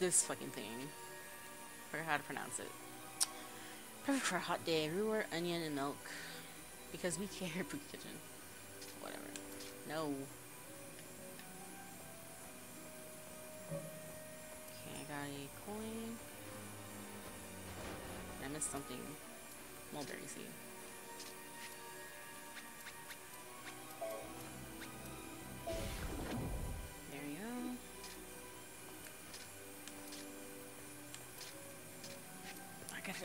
this fucking thing. Forgot how to pronounce it. Perfect for a hot day. Everywhere onion and milk. Because we care, Poop Kitchen. Whatever. No. Okay, I got a coin. I missed something. Mulberry seed.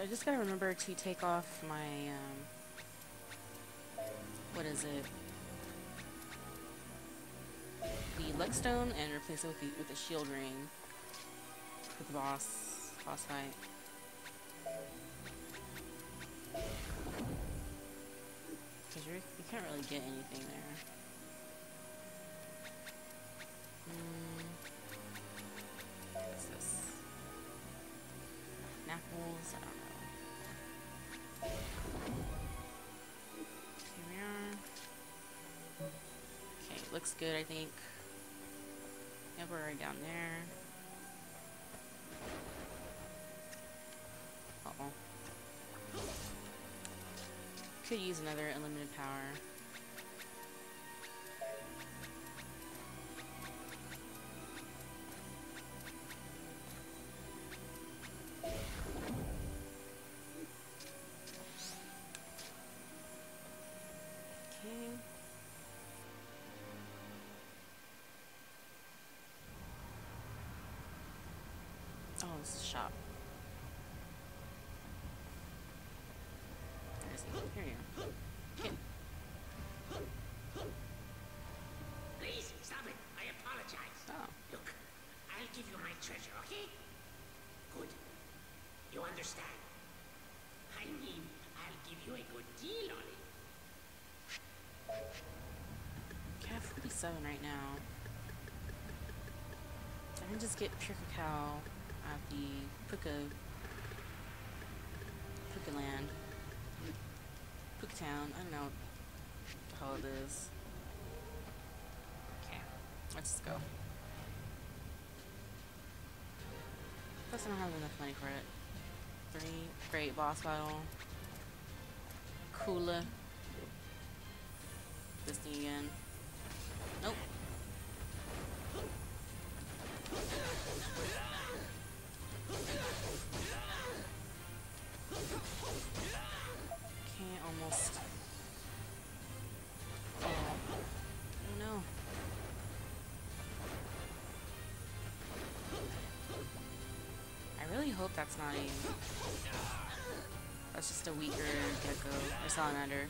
I just gotta remember to take off my. Um, what is it? The luck stone and replace it with the with the shield ring. For the boss boss fight. Because you can't really get anything there. Mm. What's this? Apples? Here we are. Okay, looks good, I think. Yep, we're right down there. Uh-oh. Could use another unlimited power. Here you are. Please, stop it. I apologize. Oh. Look, I'll give you my treasure, okay? Good. You understand? I mean, I'll give you a good deal on it. Okay, I have 47 right now. I can just get pure cacao at the Puka Puka land. Town. I don't know what the hell it is. Okay, let's go. Plus I don't have enough money for it. Three great boss battle. Cooler. This thing again. Nope. That's not a. That's just a weaker gecko or salamander.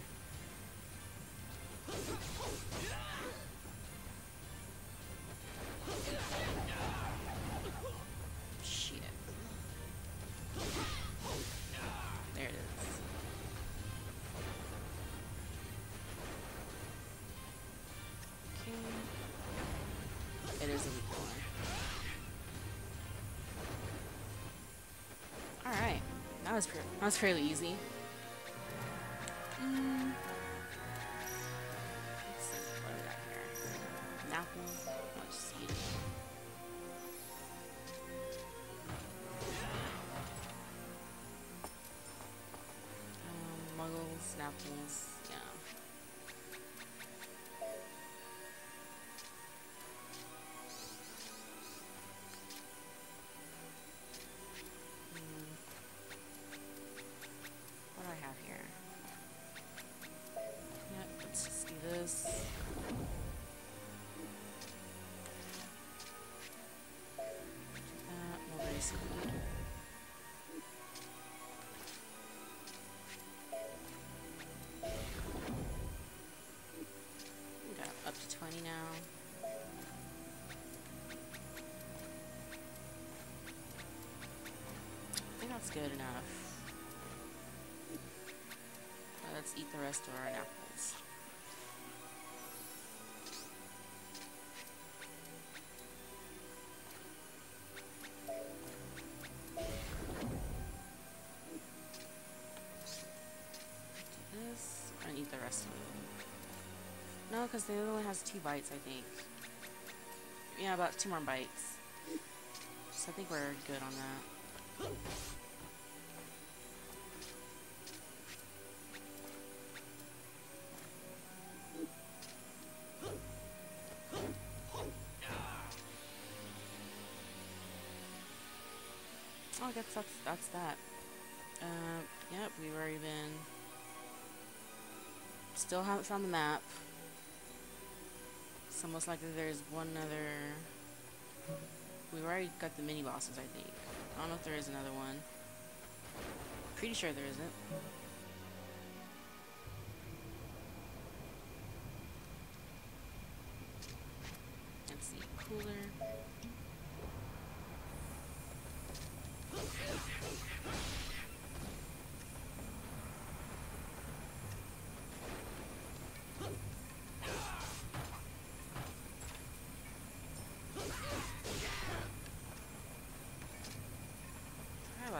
That was that was fairly easy. Mm. Let's good enough. Let's eat the rest of our apples. Do this and eat the rest of it. No, because it only has two bites, I think. Yeah, about two more bites. So I think we're good on that. Guess that's that's that. Uh, yep, we've already been. Still haven't found the map. It's almost like there's one other. We've already got the mini bosses, I think. I don't know if there is another one. Pretty sure there isn't.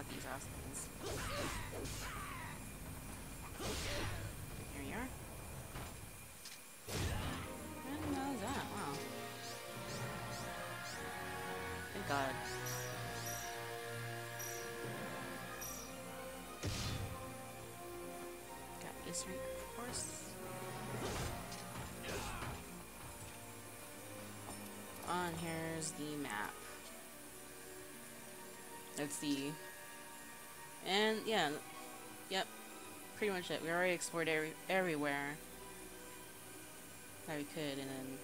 About these assholes. Here we are. I didn't know that. Wow. Thank God. Got this right, of course. On here's the map. Let's see. And yeah, yep, pretty much it. We already explored every everywhere that we could, and then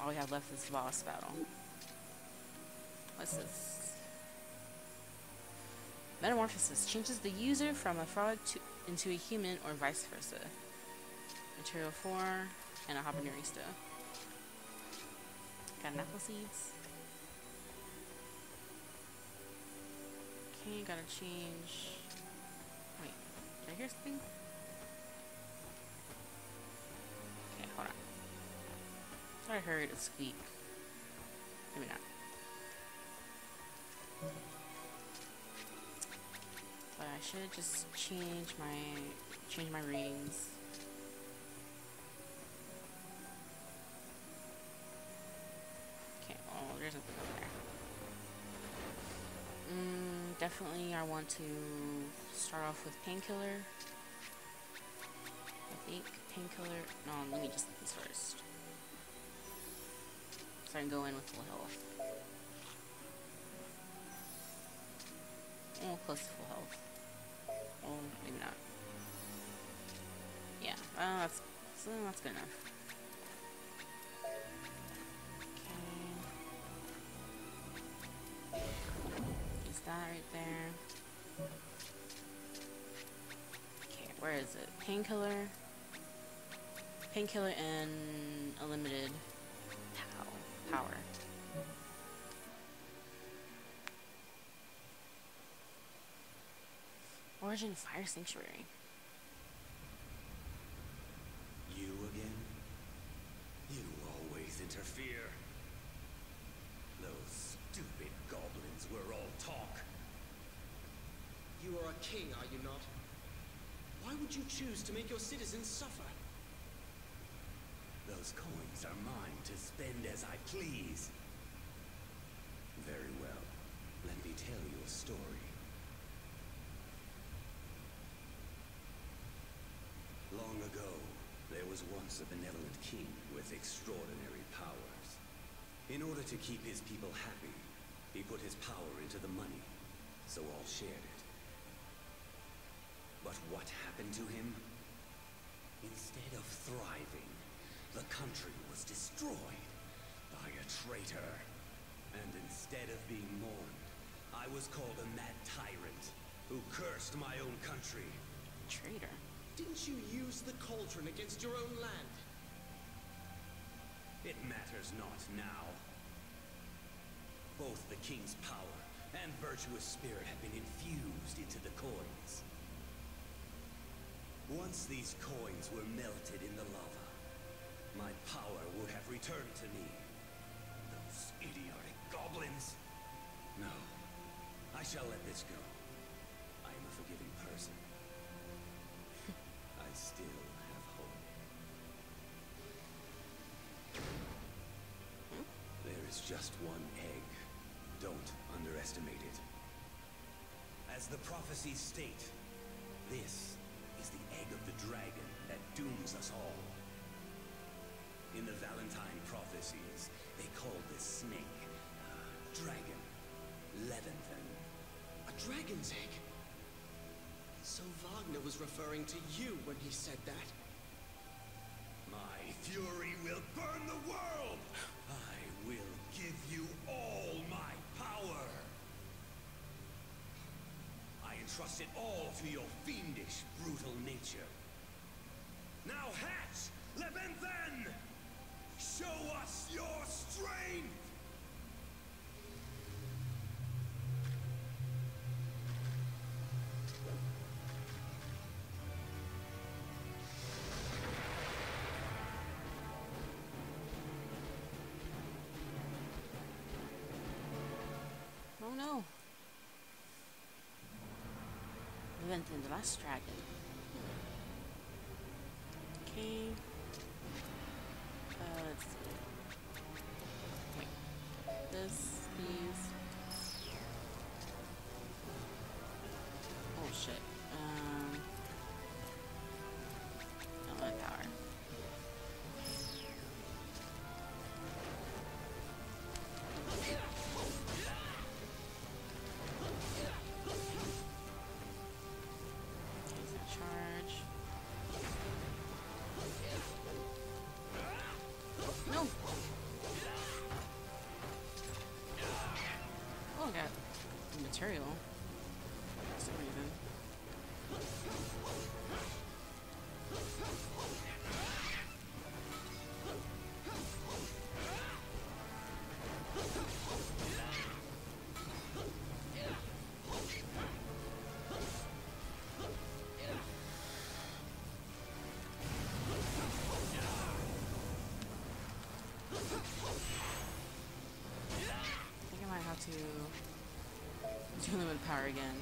all we have left is the boss battle. What's this? Metamorphosis changes the user from a frog to into a human or vice versa. Material 4 and a habanerista. Got an apple seeds. Gotta change. Wait, did I hear something? Okay, hold on. Thought I heard a squeak. Maybe not. But I should just change my change my rings. Okay, oh, there's nothing. Definitely I want to start off with painkiller. I think painkiller. No, let me just do this first. So I can go in with full health. Oh, close to full health. Oh, maybe not. Yeah, uh, that's so that's good enough. Is it? Painkiller. Painkiller and a limited pow power. Origin Fire Sanctuary. You again? You always interfere. Those stupid goblins were all talk. You are a king, are you not? Why would you choose to make your citizens suffer? Those coins are mine to spend as I please. Very well. Let me tell you a story. Long ago, there was once a benevolent king with extraordinary powers. In order to keep his people happy, he put his power into the money, so all shared it. But what happened to him? Instead of thriving, the country was destroyed by a traitor. And instead of being mourned, I was called a mad tyrant who cursed my own country. Traitor. Didn't you use the cauldron against your own land? It matters not now. Both the king's power and virtuous spirit have been infused into the coins. Once these coins were melted in the lava, my power would have returned to me. Those idiotic goblins! No, I shall let this go. I am a forgiving person. I still have hope. There is just one egg Don't underestimate it. As the prophecies state, this is the egg of the dragon that dooms us all. In the Valentine prophecies, they called this snake uh, dragon Leviathan. A dragon's egg? So Wagner was referring to you when he said that? My fury will burn the world! I will give you all my power! I entrust it all to your fiendish, brutal nature. Now hatch, Leventhan! Show us your strength! Oh no. We went in the last dragon. Okay. Uh, let's see. Wait. This, these. I think I might have to do with power again.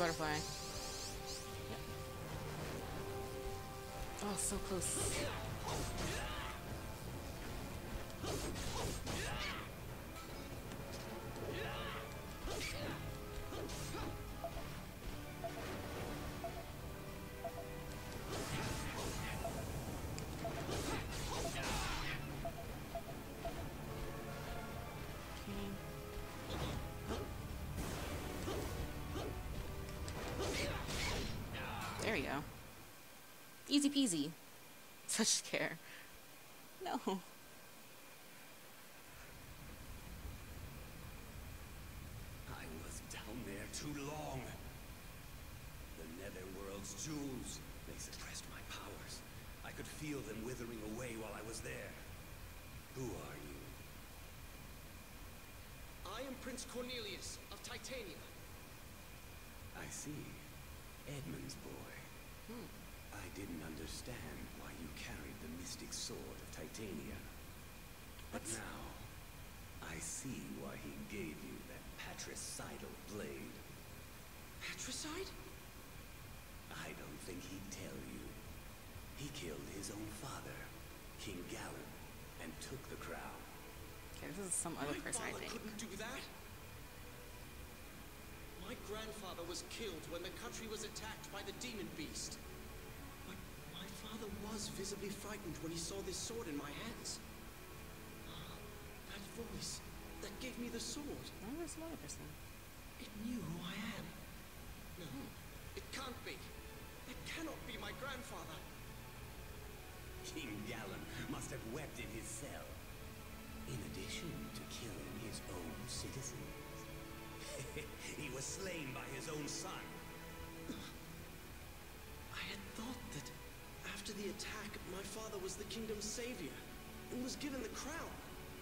Butterfly. Yep. Oh, so close. Easy peasy. Such scare. No. I was down there too long. The Netherworld's jewels, they suppressed my powers. I could feel them withering away while I was there. Who are you? I am Prince Cornelius of Titania. I see. Edmund's boy. Hmm. I didn't understand why you carried the mystic sword of Titania. But now, I see why he gave you that patricidal blade. Patricide? I don't think he'd tell you. He killed his own father, King Gallon, and took the crown. Okay, this is some other My person, I think. couldn't do that. My grandfather was killed when the country was attacked by the demon beast. But my father was visibly frightened when he saw this sword in my hands. Ah, That voice that gave me the sword, Oh, there's some other person. it knew who I am. No, it can't be. It cannot be my grandfather. King Gallon must have wept in his cell. In addition to killing his own citizens. he was slain by his own son. The attack, my father was the kingdom's savior and was given the crown.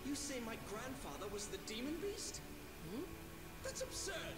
You say my grandfather was the demon beast? Hmm? That's absurd!